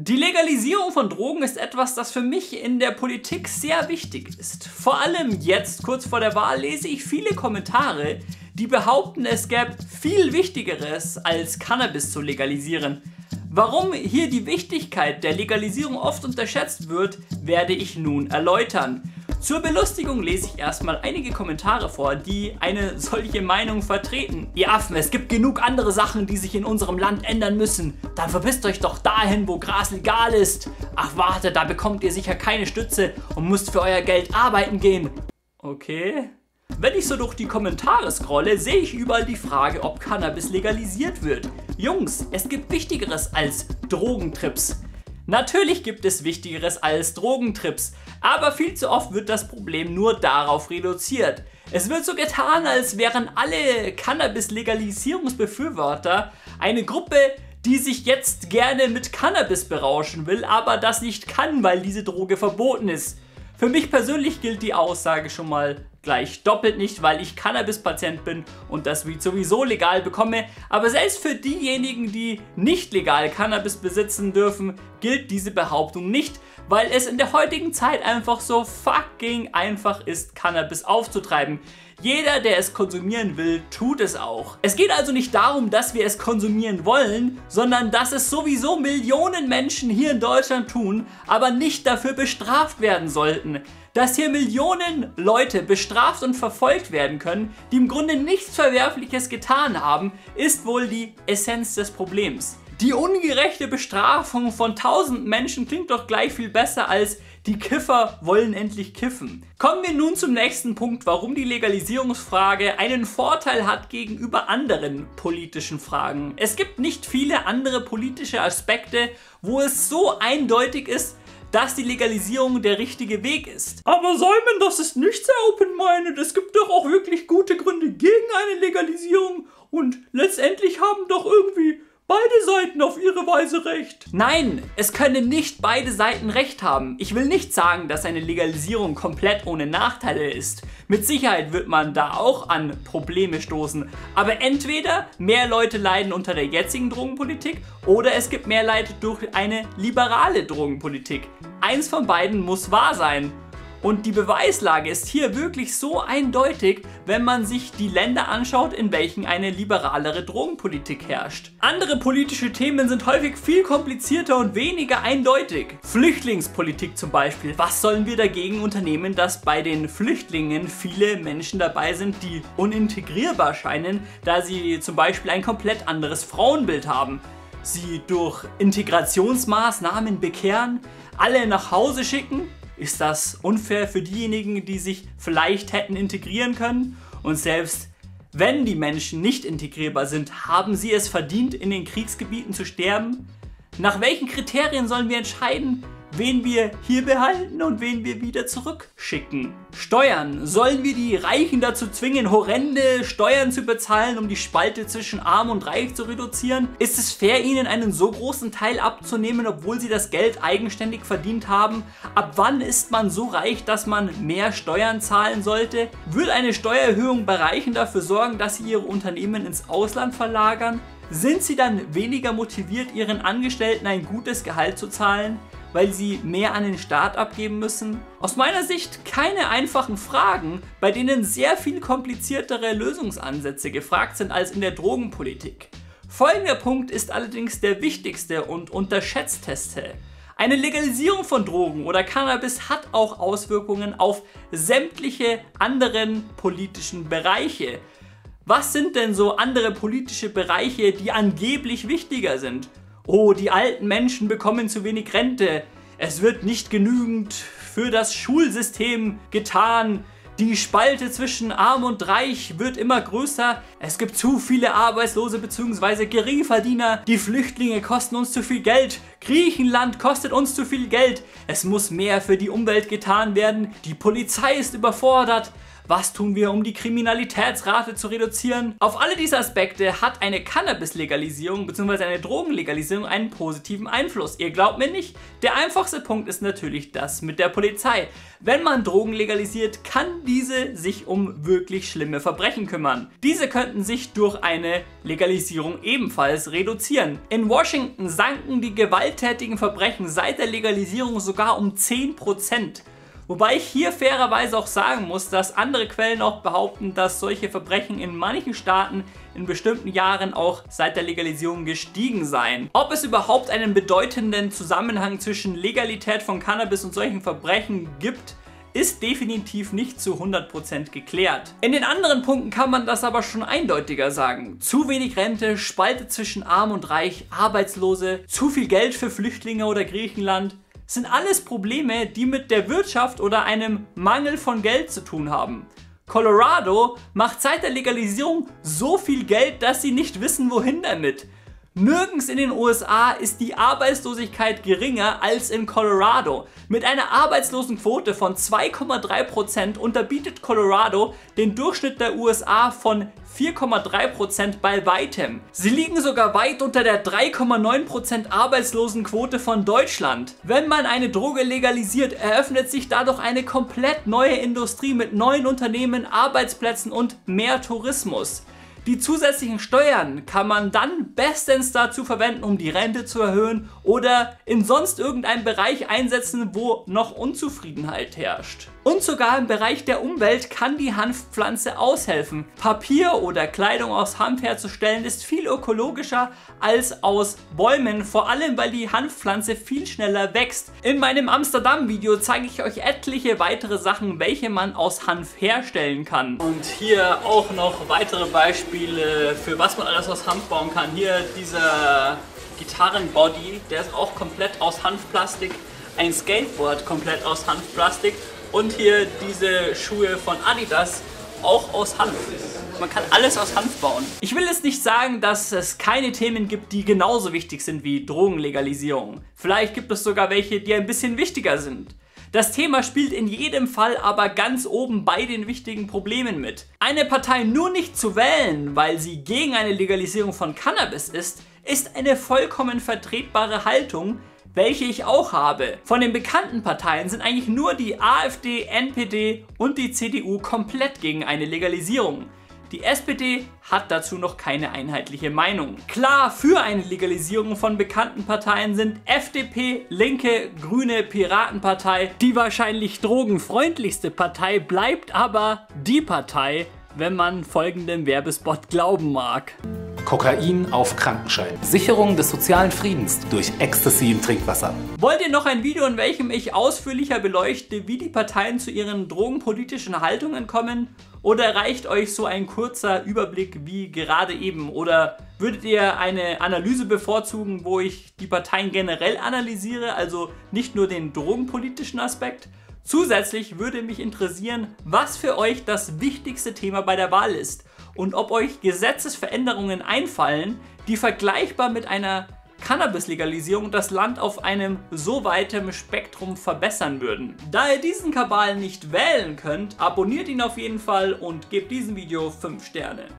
Die Legalisierung von Drogen ist etwas, das für mich in der Politik sehr wichtig ist. Vor allem jetzt, kurz vor der Wahl, lese ich viele Kommentare, die behaupten, es gäbe viel Wichtigeres, als Cannabis zu legalisieren. Warum hier die Wichtigkeit der Legalisierung oft unterschätzt wird, werde ich nun erläutern. Zur Belustigung lese ich erstmal einige Kommentare vor, die eine solche Meinung vertreten. Ihr Affen, es gibt genug andere Sachen, die sich in unserem Land ändern müssen. Dann verpisst euch doch dahin, wo Gras legal ist. Ach warte, da bekommt ihr sicher keine Stütze und müsst für euer Geld arbeiten gehen. Okay. Wenn ich so durch die Kommentare scrolle, sehe ich überall die Frage, ob Cannabis legalisiert wird. Jungs, es gibt Wichtigeres als Drogentrips. Natürlich gibt es Wichtigeres als Drogentrips, aber viel zu oft wird das Problem nur darauf reduziert. Es wird so getan, als wären alle Cannabis-Legalisierungsbefürworter eine Gruppe, die sich jetzt gerne mit Cannabis berauschen will, aber das nicht kann, weil diese Droge verboten ist. Für mich persönlich gilt die Aussage schon mal gleich doppelt nicht, weil ich Cannabis-Patient bin und das sowieso legal bekomme. Aber selbst für diejenigen, die nicht legal Cannabis besitzen dürfen, gilt diese Behauptung nicht, weil es in der heutigen Zeit einfach so fucking einfach ist, Cannabis aufzutreiben. Jeder, der es konsumieren will, tut es auch. Es geht also nicht darum, dass wir es konsumieren wollen, sondern dass es sowieso Millionen Menschen hier in Deutschland tun, aber nicht dafür bestraft werden sollten. Dass hier Millionen Leute bestraft und verfolgt werden können, die im Grunde nichts Verwerfliches getan haben, ist wohl die Essenz des Problems. Die ungerechte Bestrafung von tausend Menschen klingt doch gleich viel besser als die Kiffer wollen endlich kiffen. Kommen wir nun zum nächsten Punkt, warum die Legalisierungsfrage einen Vorteil hat gegenüber anderen politischen Fragen. Es gibt nicht viele andere politische Aspekte, wo es so eindeutig ist, dass die Legalisierung der richtige Weg ist. Aber Simon, das ist nicht sehr open-minded. Es gibt doch auch wirklich gute Gründe gegen eine Legalisierung und letztendlich haben doch irgendwie beide Seiten auf ihre Weise recht. Nein, es können nicht beide Seiten recht haben. Ich will nicht sagen, dass eine Legalisierung komplett ohne Nachteile ist. Mit Sicherheit wird man da auch an Probleme stoßen. Aber entweder mehr Leute leiden unter der jetzigen Drogenpolitik oder es gibt mehr Leid durch eine liberale Drogenpolitik. Eins von beiden muss wahr sein. Und die Beweislage ist hier wirklich so eindeutig, wenn man sich die Länder anschaut, in welchen eine liberalere Drogenpolitik herrscht. Andere politische Themen sind häufig viel komplizierter und weniger eindeutig. Flüchtlingspolitik zum Beispiel. Was sollen wir dagegen unternehmen, dass bei den Flüchtlingen viele Menschen dabei sind, die unintegrierbar scheinen, da sie zum Beispiel ein komplett anderes Frauenbild haben? Sie durch Integrationsmaßnahmen bekehren, alle nach Hause schicken ist das unfair für diejenigen, die sich vielleicht hätten integrieren können? Und selbst wenn die Menschen nicht integrierbar sind, haben sie es verdient, in den Kriegsgebieten zu sterben? Nach welchen Kriterien sollen wir entscheiden, wen wir hier behalten und wen wir wieder zurückschicken. Steuern. Sollen wir die Reichen dazu zwingen, horrende Steuern zu bezahlen, um die Spalte zwischen Arm und Reich zu reduzieren? Ist es fair, ihnen einen so großen Teil abzunehmen, obwohl sie das Geld eigenständig verdient haben? Ab wann ist man so reich, dass man mehr Steuern zahlen sollte? Wird eine Steuererhöhung bei Reichen dafür sorgen, dass sie ihre Unternehmen ins Ausland verlagern? Sind sie dann weniger motiviert, ihren Angestellten ein gutes Gehalt zu zahlen? Weil sie mehr an den Staat abgeben müssen? Aus meiner Sicht keine einfachen Fragen, bei denen sehr viel kompliziertere Lösungsansätze gefragt sind als in der Drogenpolitik. Folgender Punkt ist allerdings der wichtigste und unterschätzteste. Eine Legalisierung von Drogen oder Cannabis hat auch Auswirkungen auf sämtliche anderen politischen Bereiche. Was sind denn so andere politische Bereiche, die angeblich wichtiger sind? Oh, die alten Menschen bekommen zu wenig Rente. Es wird nicht genügend für das Schulsystem getan. Die Spalte zwischen Arm und Reich wird immer größer. Es gibt zu viele Arbeitslose bzw. Geringverdiener. Die Flüchtlinge kosten uns zu viel Geld. Griechenland kostet uns zu viel Geld. Es muss mehr für die Umwelt getan werden. Die Polizei ist überfordert. Was tun wir, um die Kriminalitätsrate zu reduzieren? Auf alle diese Aspekte hat eine Cannabis-Legalisierung bzw. eine Drogenlegalisierung einen positiven Einfluss. Ihr glaubt mir nicht? Der einfachste Punkt ist natürlich das mit der Polizei. Wenn man Drogen legalisiert, kann diese sich um wirklich schlimme Verbrechen kümmern. Diese könnten sich durch eine Legalisierung ebenfalls reduzieren. In Washington sanken die gewalttätigen Verbrechen seit der Legalisierung sogar um 10%. Wobei ich hier fairerweise auch sagen muss, dass andere Quellen auch behaupten, dass solche Verbrechen in manchen Staaten in bestimmten Jahren auch seit der Legalisierung gestiegen seien. Ob es überhaupt einen bedeutenden Zusammenhang zwischen Legalität von Cannabis und solchen Verbrechen gibt, ist definitiv nicht zu 100% geklärt. In den anderen Punkten kann man das aber schon eindeutiger sagen. Zu wenig Rente, Spalte zwischen Arm und Reich, Arbeitslose, zu viel Geld für Flüchtlinge oder Griechenland, sind alles Probleme, die mit der Wirtschaft oder einem Mangel von Geld zu tun haben. Colorado macht seit der Legalisierung so viel Geld, dass sie nicht wissen, wohin damit. Nirgends in den USA ist die Arbeitslosigkeit geringer als in Colorado. Mit einer Arbeitslosenquote von 2,3% unterbietet Colorado den Durchschnitt der USA von 4,3% bei weitem. Sie liegen sogar weit unter der 3,9% Arbeitslosenquote von Deutschland. Wenn man eine Droge legalisiert, eröffnet sich dadurch eine komplett neue Industrie mit neuen Unternehmen, Arbeitsplätzen und mehr Tourismus. Die zusätzlichen Steuern kann man dann bestens dazu verwenden, um die Rente zu erhöhen oder in sonst irgendeinem Bereich einsetzen, wo noch Unzufriedenheit herrscht. Und sogar im Bereich der Umwelt kann die Hanfpflanze aushelfen. Papier oder Kleidung aus Hanf herzustellen ist viel ökologischer als aus Bäumen, vor allem weil die Hanfpflanze viel schneller wächst. In meinem Amsterdam-Video zeige ich euch etliche weitere Sachen, welche man aus Hanf herstellen kann. Und hier auch noch weitere Beispiele, für was man alles aus Hanf bauen kann. Hier dieser Gitarrenbody, der ist auch komplett aus Hanfplastik. Ein Skateboard komplett aus Hanfplastik und hier diese Schuhe von Adidas, auch aus Hanf. Man kann alles aus Hanf bauen. Ich will jetzt nicht sagen, dass es keine Themen gibt, die genauso wichtig sind wie Drogenlegalisierung. Vielleicht gibt es sogar welche, die ein bisschen wichtiger sind. Das Thema spielt in jedem Fall aber ganz oben bei den wichtigen Problemen mit. Eine Partei nur nicht zu wählen, weil sie gegen eine Legalisierung von Cannabis ist, ist eine vollkommen vertretbare Haltung, welche ich auch habe. Von den bekannten Parteien sind eigentlich nur die AfD, NPD und die CDU komplett gegen eine Legalisierung. Die SPD hat dazu noch keine einheitliche Meinung. Klar, für eine Legalisierung von bekannten Parteien sind FDP, Linke, Grüne, Piratenpartei. Die wahrscheinlich drogenfreundlichste Partei bleibt aber die Partei, wenn man folgendem Werbespot glauben mag. Kokain auf Krankenschein. Sicherung des sozialen Friedens durch Ecstasy im Trinkwasser. Wollt ihr noch ein Video, in welchem ich ausführlicher beleuchte, wie die Parteien zu ihren drogenpolitischen Haltungen kommen? Oder reicht euch so ein kurzer Überblick wie gerade eben? Oder würdet ihr eine Analyse bevorzugen, wo ich die Parteien generell analysiere, also nicht nur den drogenpolitischen Aspekt? Zusätzlich würde mich interessieren, was für euch das wichtigste Thema bei der Wahl ist und ob euch Gesetzesveränderungen einfallen, die vergleichbar mit einer Cannabis-Legalisierung das Land auf einem so weitem Spektrum verbessern würden. Da ihr diesen Kabal nicht wählen könnt, abonniert ihn auf jeden Fall und gebt diesem Video 5 Sterne.